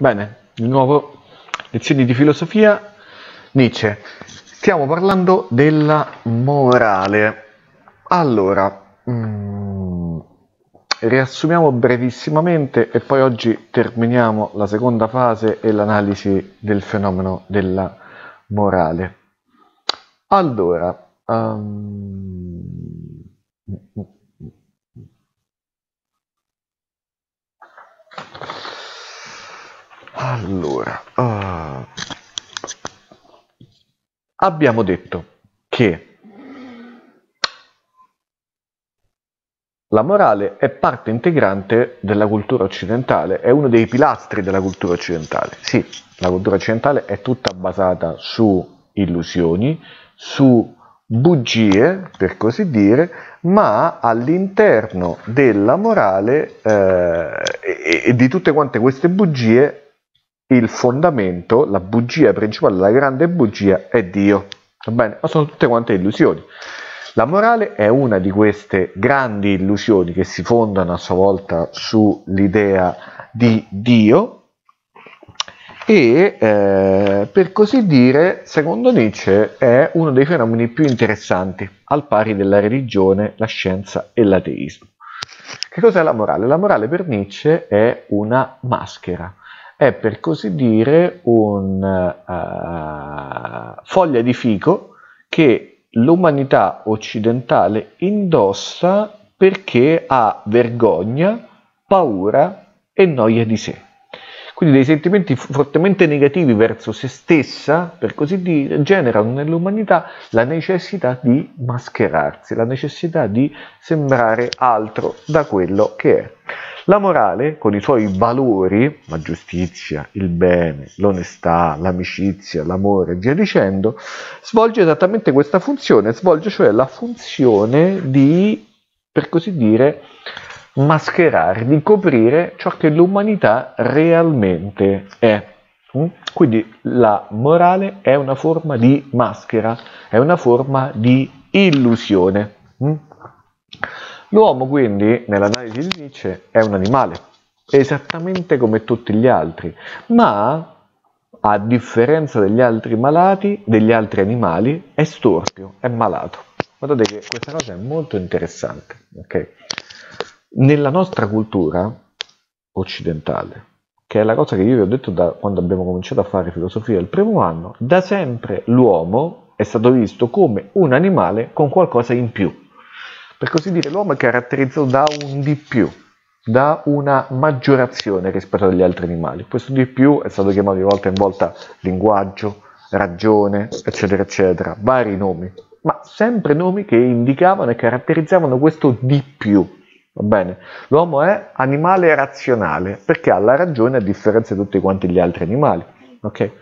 Bene, di nuovo lezioni di filosofia, Nietzsche. Stiamo parlando della morale. Allora, mm, riassumiamo brevissimamente e poi oggi terminiamo la seconda fase e l'analisi del fenomeno della morale. Allora, um, allora, uh, abbiamo detto che la morale è parte integrante della cultura occidentale, è uno dei pilastri della cultura occidentale. Sì, la cultura occidentale è tutta basata su illusioni, su bugie, per così dire, ma all'interno della morale eh, e, e di tutte quante queste bugie il fondamento, la bugia principale, la grande bugia è Dio. Va bene? Ma sono tutte quante illusioni. La morale è una di queste grandi illusioni che si fondano a sua volta sull'idea di Dio e eh, per così dire, secondo Nietzsche, è uno dei fenomeni più interessanti, al pari della religione, la scienza e l'ateismo. Che cos'è la morale? La morale per Nietzsche è una maschera, è per così dire una uh, eh, foglia di fico che l'umanità occidentale indossa perché ha vergogna, paura e noia di sé. Quindi dei sentimenti fortemente negativi verso se stessa, per così dire, generano nell'umanità la necessità di mascherarsi, la necessità di sembrare altro da quello che è. La morale, con i suoi valori, la giustizia, il bene, l'onestà, l'amicizia, l'amore e via dicendo, svolge esattamente questa funzione, svolge cioè la funzione di, per così dire, mascherare, di coprire ciò che l'umanità realmente è. Mm? Quindi la morale è una forma di maschera, è una forma di illusione. Mm? L'uomo quindi, nell'analisi di Nietzsche, è un animale, esattamente come tutti gli altri, ma a differenza degli altri malati, degli altri animali, è storpio, è malato. Guardate che questa cosa è molto interessante. Okay? Nella nostra cultura occidentale, che è la cosa che io vi ho detto da quando abbiamo cominciato a fare filosofia il primo anno, da sempre l'uomo è stato visto come un animale con qualcosa in più per così dire, l'uomo è caratterizzato da un di più, da una maggiorazione rispetto agli altri animali. Questo di più è stato chiamato di volta in volta linguaggio, ragione, eccetera, eccetera, vari nomi, ma sempre nomi che indicavano e caratterizzavano questo di più. Va bene? L'uomo è animale razionale perché ha la ragione a differenza di tutti quanti gli altri animali. Okay?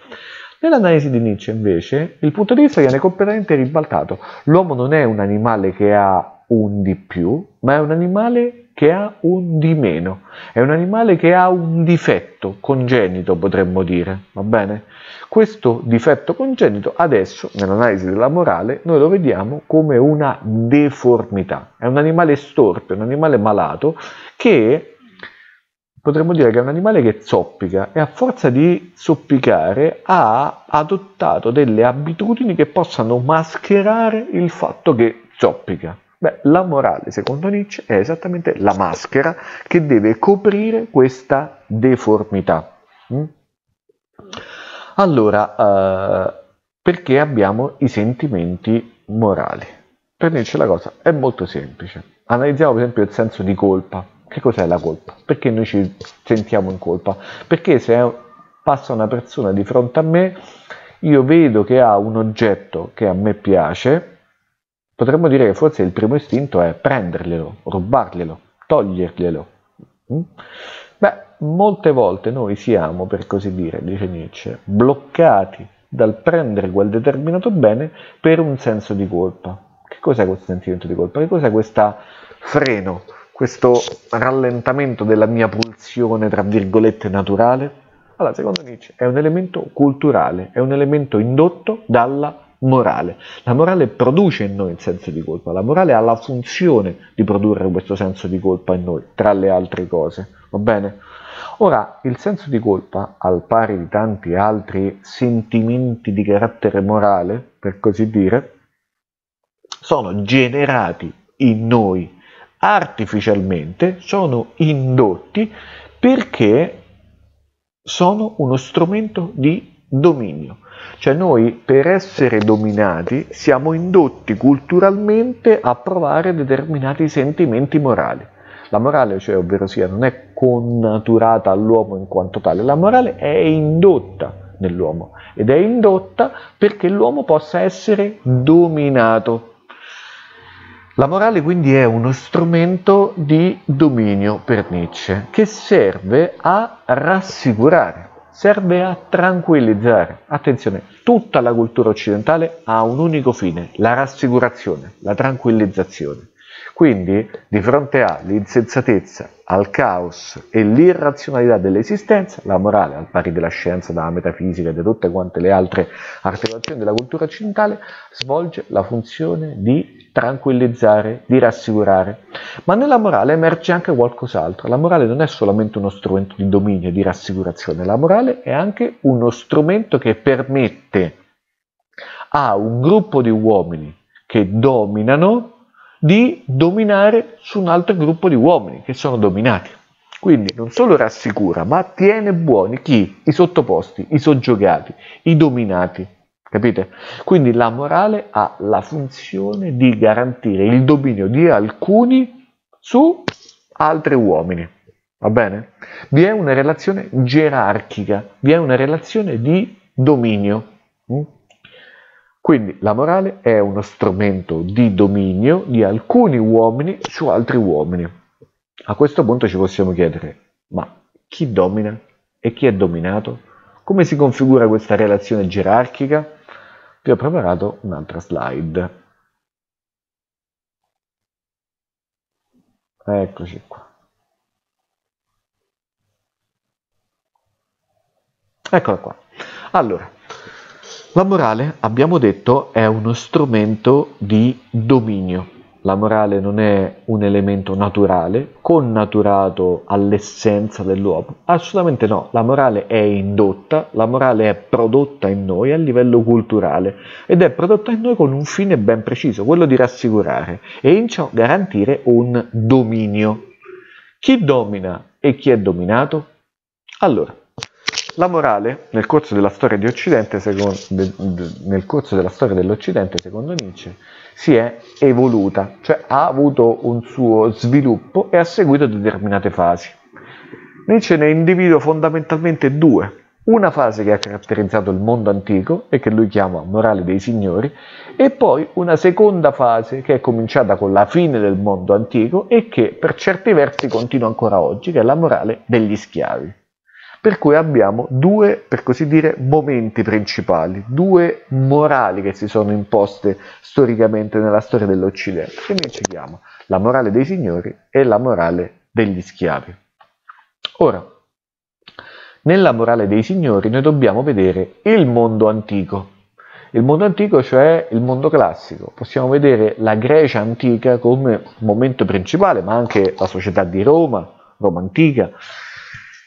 Nell'analisi di Nietzsche, invece, il punto di vista viene completamente ribaltato. L'uomo non è un animale che ha un di più, ma è un animale che ha un di meno, è un animale che ha un difetto congenito, potremmo dire, va bene? Questo difetto congenito adesso, nell'analisi della morale, noi lo vediamo come una deformità, è un animale storpio, un animale malato che potremmo dire che è un animale che zoppica e a forza di zoppicare ha adottato delle abitudini che possano mascherare il fatto che zoppica. Beh, la morale, secondo Nietzsche, è esattamente la maschera che deve coprire questa deformità. Mm? Allora, uh, perché abbiamo i sentimenti morali? Per Nietzsche la cosa è molto semplice. Analizziamo per esempio il senso di colpa. Che cos'è la colpa? Perché noi ci sentiamo in colpa? Perché se passa una persona di fronte a me, io vedo che ha un oggetto che a me piace, Potremmo dire che forse il primo istinto è prenderglielo, rubarglielo, toglierglielo. Mm? Beh, molte volte noi siamo, per così dire, dice Nietzsche, bloccati dal prendere quel determinato bene per un senso di colpa. Che cos'è questo sentimento di colpa? Che cos'è questo freno, questo rallentamento della mia pulsione, tra virgolette, naturale? Allora, secondo Nietzsche è un elemento culturale, è un elemento indotto dalla morale. La morale produce in noi il senso di colpa, la morale ha la funzione di produrre questo senso di colpa in noi, tra le altre cose, va bene? Ora, il senso di colpa, al pari di tanti altri sentimenti di carattere morale, per così dire, sono generati in noi artificialmente, sono indotti perché sono uno strumento di dominio. Cioè noi per essere dominati siamo indotti culturalmente a provare determinati sentimenti morali. La morale, cioè, ovvero sia, non è connaturata all'uomo in quanto tale, la morale è indotta nell'uomo ed è indotta perché l'uomo possa essere dominato. La morale quindi è uno strumento di dominio per Nietzsche che serve a rassicurare, serve a tranquillizzare. Attenzione, tutta la cultura occidentale ha un unico fine, la rassicurazione, la tranquillizzazione. Quindi, di fronte all'insensatezza, al caos e l'irrazionalità dell'esistenza, la morale, al pari della scienza, della metafisica e di tutte quante le altre articolazioni della cultura occidentale, svolge la funzione di tranquillizzare, di rassicurare. Ma nella morale emerge anche qualcos'altro. La morale non è solamente uno strumento di dominio, di rassicurazione, la morale è anche uno strumento che permette a un gruppo di uomini che dominano di dominare su un altro gruppo di uomini che sono dominati. Quindi non solo rassicura, ma tiene buoni chi? I sottoposti, i soggiogati, i dominati. Capite? Quindi la morale ha la funzione di garantire il dominio di alcuni su altri uomini. Va bene? Vi è una relazione gerarchica, vi è una relazione di dominio. Quindi la morale è uno strumento di dominio di alcuni uomini su altri uomini. A questo punto ci possiamo chiedere, ma chi domina e chi è dominato? Come si configura questa relazione gerarchica? Vi ho preparato un'altra slide. Eccoci qua. Eccola qua. Allora, la morale, abbiamo detto, è uno strumento di dominio. La morale non è un elemento naturale, connaturato all'essenza dell'uomo. Assolutamente no, la morale è indotta, la morale è prodotta in noi a livello culturale ed è prodotta in noi con un fine ben preciso, quello di rassicurare e in ciò garantire un dominio. Chi domina e chi è dominato? Allora, la morale, nel corso della storia, secondo, de, de, nel corso della storia dell'Occidente, secondo Nietzsche, si è evoluta, cioè ha avuto un suo sviluppo e ha seguito determinate fasi. Nietzsche ne individua fondamentalmente due. Una fase che ha caratterizzato il mondo antico e che lui chiama morale dei signori, e poi una seconda fase che è cominciata con la fine del mondo antico e che per certi versi continua ancora oggi, che è la morale degli schiavi. Per cui abbiamo due, per così dire, momenti principali, due morali che si sono imposte storicamente nella storia dell'Occidente, che noi ci chiama la morale dei signori e la morale degli schiavi. Ora, nella morale dei signori noi dobbiamo vedere il mondo antico, il mondo antico, cioè il mondo classico. Possiamo vedere la Grecia antica come momento principale, ma anche la società di Roma, Roma antica,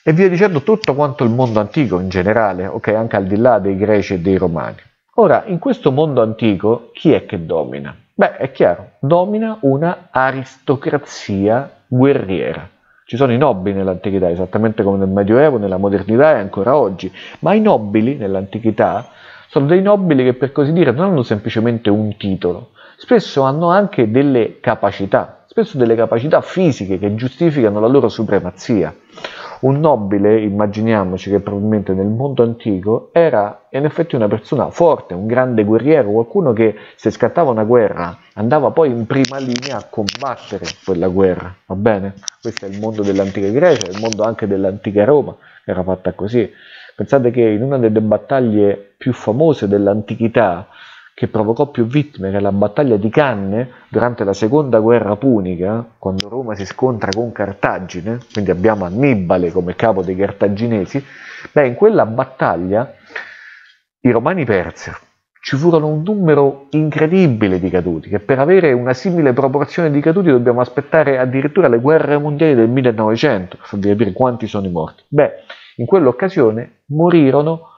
e via dicendo tutto quanto il mondo antico in generale, ok, anche al di là dei greci e dei romani. Ora, in questo mondo antico, chi è che domina? Beh, è chiaro, domina una aristocrazia guerriera. Ci sono i nobili nell'antichità, esattamente come nel Medioevo, nella modernità e ancora oggi, ma i nobili nell'antichità sono dei nobili che per così dire non hanno semplicemente un titolo, spesso hanno anche delle capacità, spesso delle capacità fisiche che giustificano la loro supremazia. Un nobile, immaginiamoci che probabilmente nel mondo antico era in effetti una persona forte, un grande guerriero, qualcuno che se scattava una guerra andava poi in prima linea a combattere quella guerra, va bene? Questo è il mondo dell'antica Grecia, il mondo anche dell'antica Roma, che era fatta così. Pensate che in una delle battaglie più famose dell'antichità, che provocò più vittime che la battaglia di Canne durante la seconda guerra punica, quando Roma si scontra con Cartagine, quindi abbiamo Annibale come capo dei cartaginesi, beh, in quella battaglia i romani persero, ci furono un numero incredibile di caduti, che per avere una simile proporzione di caduti dobbiamo aspettare addirittura le guerre mondiali del 1900 per farvi capire quanti sono i morti. Beh, in quell'occasione morirono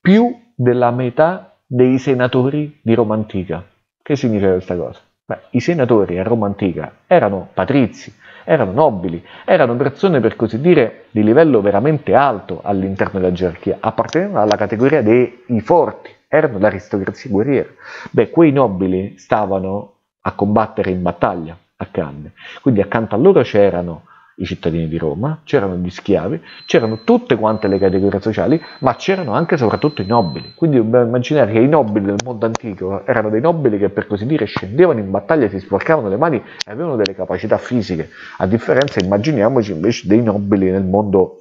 più della metà dei senatori di Roma Antica. Che significa questa cosa? Beh, I senatori a Roma Antica erano patrizi, erano nobili, erano persone per così dire di livello veramente alto all'interno della gerarchia, appartenevano alla categoria dei forti, erano l'aristocrazia guerriera. Beh, quei nobili stavano a combattere in battaglia a Canne, quindi accanto a loro c'erano i cittadini di Roma, c'erano gli schiavi, c'erano tutte quante le categorie sociali, ma c'erano anche e soprattutto i nobili. Quindi dobbiamo immaginare che i nobili del mondo antico erano dei nobili che per così dire scendevano in battaglia, si sporcavano le mani e avevano delle capacità fisiche, a differenza immaginiamoci invece dei nobili nel mondo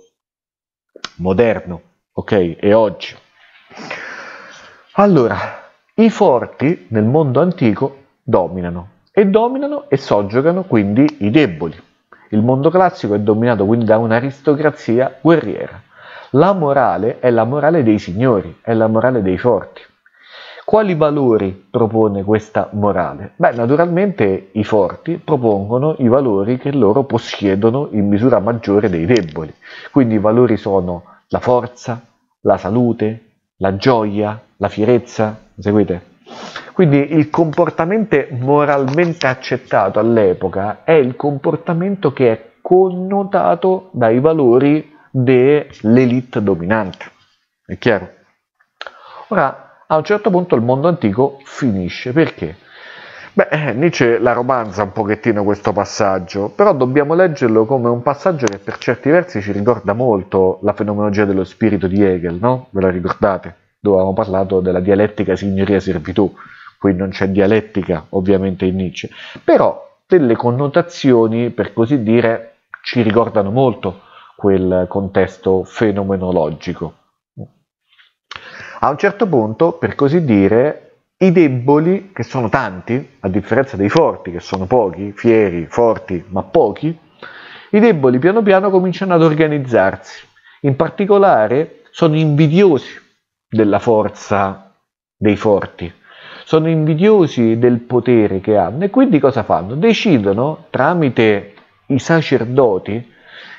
moderno, ok? E oggi. Allora, i forti nel mondo antico dominano e dominano e soggiogano quindi i deboli. Il mondo classico è dominato quindi da un'aristocrazia guerriera. La morale è la morale dei signori, è la morale dei forti. Quali valori propone questa morale? Beh, naturalmente i forti propongono i valori che loro possiedono in misura maggiore dei deboli. Quindi i valori sono la forza, la salute, la gioia, la fierezza, seguite? Quindi il comportamento moralmente accettato all'epoca è il comportamento che è connotato dai valori dell'elite dominante. È chiaro? Ora, a un certo punto il mondo antico finisce. Perché? Beh, eh, Nietzsche la romanza un pochettino questo passaggio, però dobbiamo leggerlo come un passaggio che per certi versi ci ricorda molto la fenomenologia dello spirito di Hegel, no? Ve la ricordate? Dove avevamo parlato della dialettica signoria-servitù qui non c'è dialettica ovviamente in Nietzsche, però delle connotazioni, per così dire, ci ricordano molto quel contesto fenomenologico. A un certo punto, per così dire, i deboli, che sono tanti, a differenza dei forti, che sono pochi, fieri, forti, ma pochi, i deboli piano piano cominciano ad organizzarsi. In particolare sono invidiosi della forza dei forti sono invidiosi del potere che hanno e quindi cosa fanno? Decidono tramite i sacerdoti,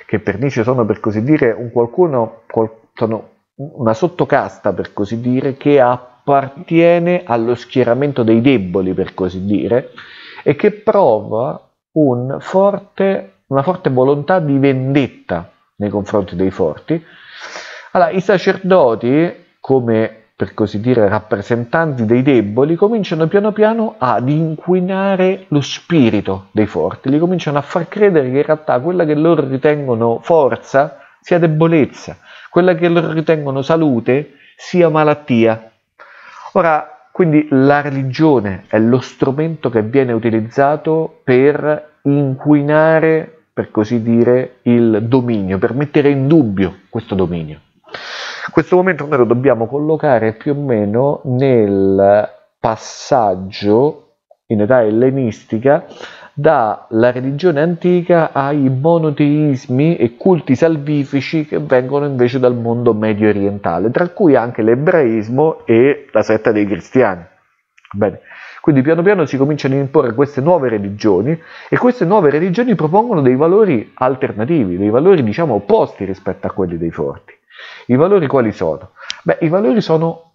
che per Nietzsche sono per così dire un qualcuno, sono una sottocasta per così dire, che appartiene allo schieramento dei deboli per così dire, e che prova un forte, una forte volontà di vendetta nei confronti dei forti. Allora, i sacerdoti, come per così dire, rappresentanti dei deboli, cominciano piano piano ad inquinare lo spirito dei forti, li cominciano a far credere che in realtà quella che loro ritengono forza sia debolezza, quella che loro ritengono salute sia malattia. Ora, quindi la religione è lo strumento che viene utilizzato per inquinare, per così dire, il dominio, per mettere in dubbio questo dominio. Questo momento noi lo dobbiamo collocare più o meno nel passaggio in età ellenistica dalla religione antica ai monoteismi e culti salvifici che vengono invece dal mondo medio orientale, tra cui anche l'ebraismo e la setta dei cristiani. Bene. Quindi piano piano si cominciano a imporre queste nuove religioni e queste nuove religioni propongono dei valori alternativi, dei valori diciamo opposti rispetto a quelli dei forti. I valori quali sono? Beh, i valori sono,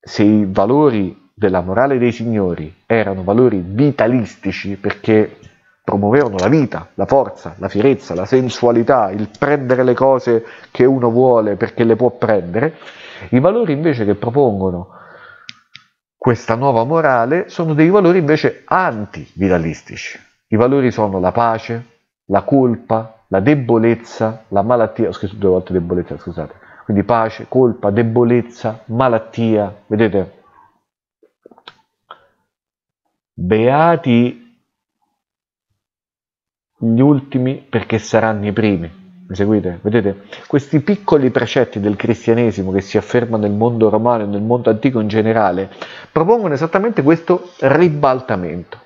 se i valori della morale dei signori erano valori vitalistici perché promuovevano la vita, la forza, la fierezza, la sensualità, il prendere le cose che uno vuole perché le può prendere, i valori invece che propongono questa nuova morale sono dei valori invece anti-vitalistici. I valori sono la pace, la colpa, la debolezza, la malattia, ho scritto due volte debolezza, scusate, quindi pace, colpa, debolezza, malattia, vedete? Beati gli ultimi perché saranno i primi. Mi seguite? Vedete? Questi piccoli precetti del cristianesimo che si affermano nel mondo romano e nel mondo antico in generale propongono esattamente questo ribaltamento.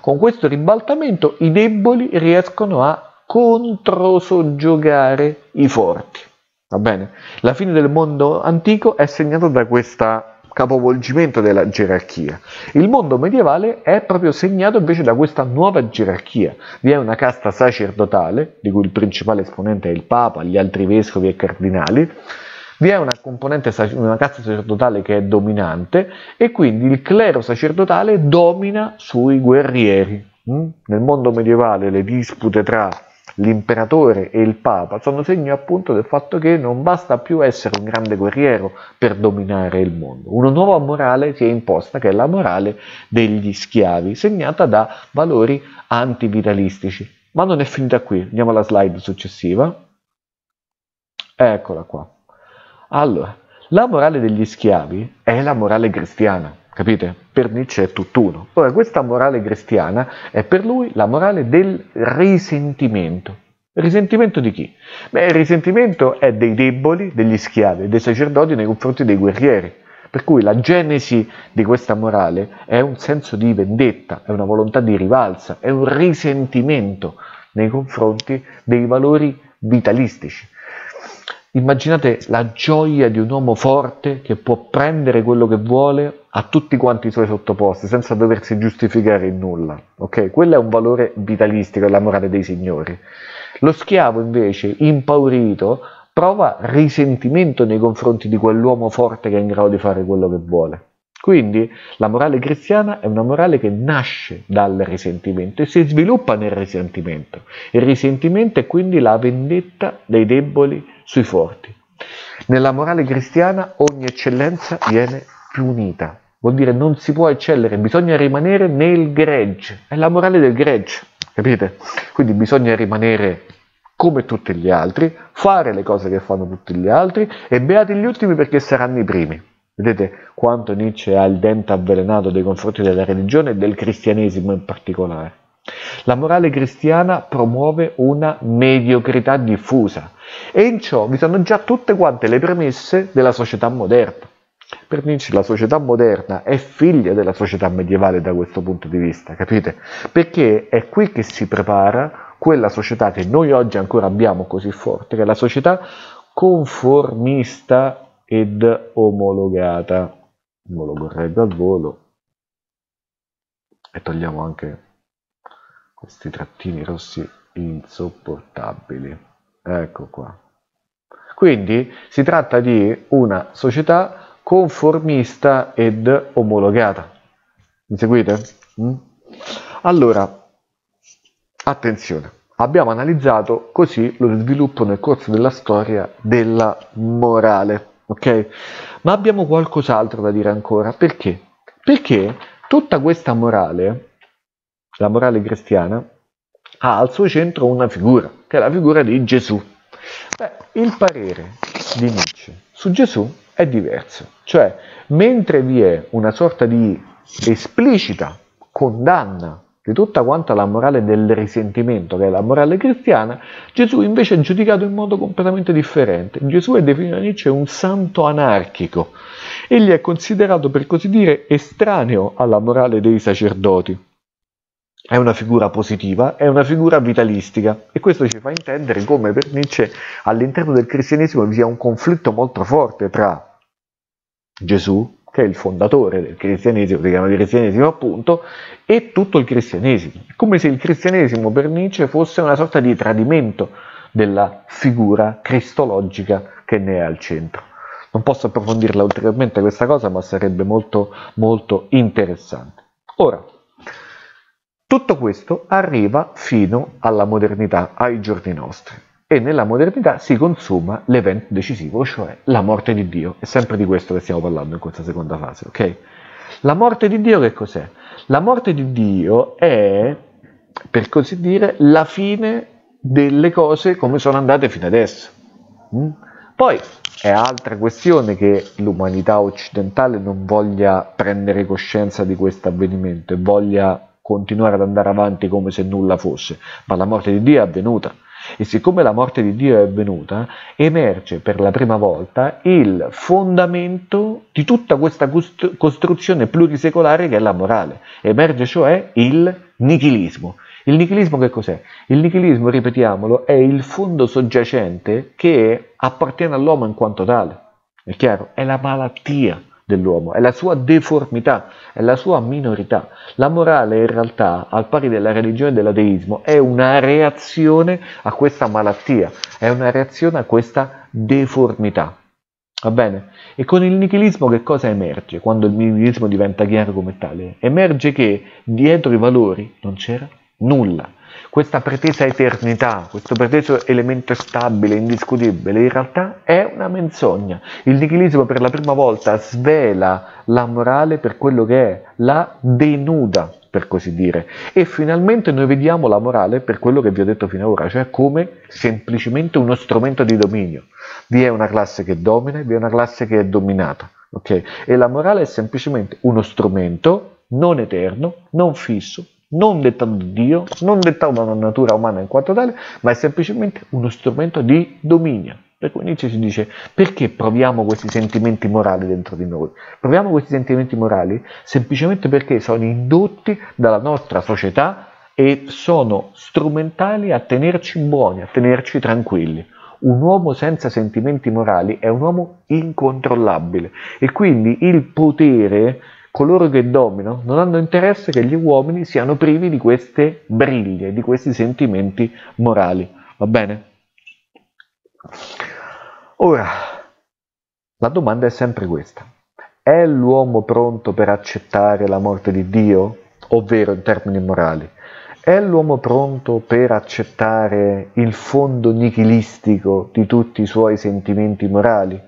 Con questo ribaltamento i deboli riescono a controsoggiogare i forti. Va bene? La fine del mondo antico è segnato da questa capovolgimento della gerarchia. Il mondo medievale è proprio segnato invece da questa nuova gerarchia. Vi è una casta sacerdotale, di cui il principale esponente è il Papa, gli altri vescovi e cardinali, vi è una componente, una casta sacerdotale che è dominante e quindi il clero sacerdotale domina sui guerrieri. Mm? Nel mondo medievale le dispute tra l'imperatore e il papa sono segno appunto del fatto che non basta più essere un grande guerriero per dominare il mondo. Una nuova morale si è imposta che è la morale degli schiavi, segnata da valori antivitalistici. Ma non è finita qui, andiamo alla slide successiva. Eccola qua. Allora, la morale degli schiavi è la morale cristiana, capite? Per Nietzsche è tutt'uno. Ora, questa morale cristiana è per lui la morale del risentimento. Risentimento di chi? Beh, il risentimento è dei deboli, degli schiavi, dei sacerdoti nei confronti dei guerrieri. Per cui la genesi di questa morale è un senso di vendetta, è una volontà di rivalsa, è un risentimento nei confronti dei valori vitalistici. Immaginate la gioia di un uomo forte che può prendere quello che vuole a tutti quanti i suoi sottoposti senza doversi giustificare in nulla. Ok? Quello è un valore vitalistico, è la morale dei signori. Lo schiavo invece, impaurito, prova risentimento nei confronti di quell'uomo forte che è in grado di fare quello che vuole. Quindi la morale cristiana è una morale che nasce dal risentimento e si sviluppa nel risentimento. Il risentimento è quindi la vendetta dei deboli sui forti. Nella morale cristiana ogni eccellenza viene punita, vuol dire non si può eccellere, bisogna rimanere nel gregge, è la morale del gregge, capite? Quindi bisogna rimanere come tutti gli altri, fare le cose che fanno tutti gli altri e beati gli ultimi perché saranno i primi. Vedete quanto Nietzsche ha il dente avvelenato nei confronti della religione e del cristianesimo in particolare. La morale cristiana promuove una mediocrità diffusa e in ciò vi sono già tutte quante le premesse della società moderna. Per Nietzsche la società moderna è figlia della società medievale da questo punto di vista, capite? Perché è qui che si prepara quella società che noi oggi ancora abbiamo così forte, che è la società conformista ed omologata. Me lo correggo al volo e togliamo anche questi trattini rossi insopportabili. Ecco qua. Quindi si tratta di una società conformista ed omologata. Mi seguite? Mm? Allora, attenzione, abbiamo analizzato così lo sviluppo nel corso della storia della morale, ok? Ma abbiamo qualcos'altro da dire ancora. Perché? Perché tutta questa morale, la morale cristiana, ha al suo centro una figura, che è la figura di Gesù. Beh, il parere di Nietzsche su Gesù è diverso, cioè mentre vi è una sorta di esplicita condanna di tutta quanta la morale del risentimento, che è la morale cristiana, Gesù invece è giudicato in modo completamente differente. Gesù è definito da Nietzsche un santo anarchico. Egli è considerato, per così dire, estraneo alla morale dei sacerdoti è una figura positiva, è una figura vitalistica e questo ci fa intendere come per Nietzsche all'interno del cristianesimo vi sia un conflitto molto forte tra Gesù, che è il fondatore del cristianesimo, si chiama cristianesimo appunto, e tutto il cristianesimo. come se il cristianesimo per Nietzsche fosse una sorta di tradimento della figura cristologica che ne è al centro. Non posso approfondirla ulteriormente questa cosa, ma sarebbe molto molto interessante. Ora, tutto questo arriva fino alla modernità, ai giorni nostri. E nella modernità si consuma l'evento decisivo, cioè la morte di Dio. È sempre di questo che stiamo parlando in questa seconda fase, ok? La morte di Dio che cos'è? La morte di Dio è, per così dire, la fine delle cose come sono andate fino adesso. Mm? Poi è altra questione che l'umanità occidentale non voglia prendere coscienza di questo avvenimento e voglia continuare ad andare avanti come se nulla fosse, ma la morte di Dio è avvenuta. E siccome la morte di Dio è avvenuta, emerge per la prima volta il fondamento di tutta questa costruzione plurisecolare che è la morale. Emerge cioè il nichilismo. Il nichilismo che cos'è? Il nichilismo, ripetiamolo, è il fondo soggiacente che appartiene all'uomo in quanto tale. È chiaro? È la malattia dell'uomo, è la sua deformità, è la sua minorità. La morale in realtà, al pari della religione e dell'ateismo, è una reazione a questa malattia, è una reazione a questa deformità. Va bene? E con il nichilismo che cosa emerge quando il nichilismo diventa chiaro come tale? Emerge che dietro i valori non c'era nulla. Questa pretesa eternità, questo preteso elemento stabile, indiscutibile, in realtà è una menzogna. Il nichilismo per la prima volta svela la morale per quello che è, la denuda, per così dire. E finalmente noi vediamo la morale per quello che vi ho detto fino ad ora, cioè come semplicemente uno strumento di dominio. Vi è una classe che domina e vi è una classe che è dominata. Okay? E la morale è semplicemente uno strumento non eterno, non fisso, non dettato da Dio, non dettato da una natura umana in quanto tale, ma è semplicemente uno strumento di dominio. Per cui Nietzsche ci dice perché proviamo questi sentimenti morali dentro di noi? Proviamo questi sentimenti morali semplicemente perché sono indotti dalla nostra società e sono strumentali a tenerci buoni, a tenerci tranquilli. Un uomo senza sentimenti morali è un uomo incontrollabile e quindi il potere coloro che dominano non hanno interesse che gli uomini siano privi di queste briglie, di questi sentimenti morali. Va bene? Ora, la domanda è sempre questa. È l'uomo pronto per accettare la morte di Dio, ovvero in termini morali? È l'uomo pronto per accettare il fondo nichilistico di tutti i suoi sentimenti morali?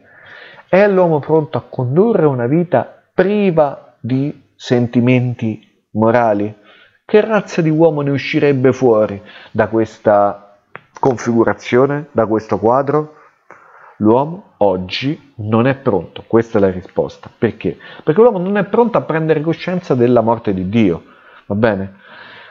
È l'uomo pronto a condurre una vita priva di sentimenti morali? Che razza di uomo ne uscirebbe fuori da questa configurazione, da questo quadro? L'uomo oggi non è pronto, questa è la risposta. Perché? Perché l'uomo non è pronto a prendere coscienza della morte di Dio, va bene?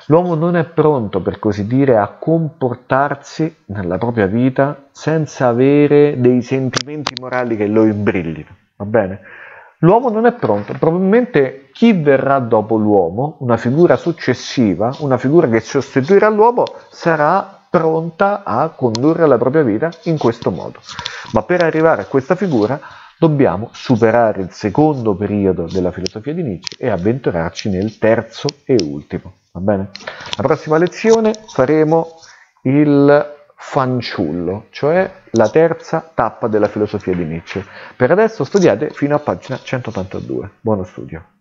L'uomo non è pronto, per così dire, a comportarsi nella propria vita senza avere dei sentimenti morali che lo imbrillino, va bene? L'uomo non è pronto, probabilmente chi verrà dopo l'uomo, una figura successiva, una figura che sostituirà l'uomo, sarà pronta a condurre la propria vita in questo modo. Ma per arrivare a questa figura dobbiamo superare il secondo periodo della filosofia di Nietzsche e avventurarci nel terzo e ultimo. Va bene? La prossima lezione faremo il fanciullo, cioè la terza tappa della filosofia di Nietzsche. Per adesso studiate fino a pagina 182. Buono studio.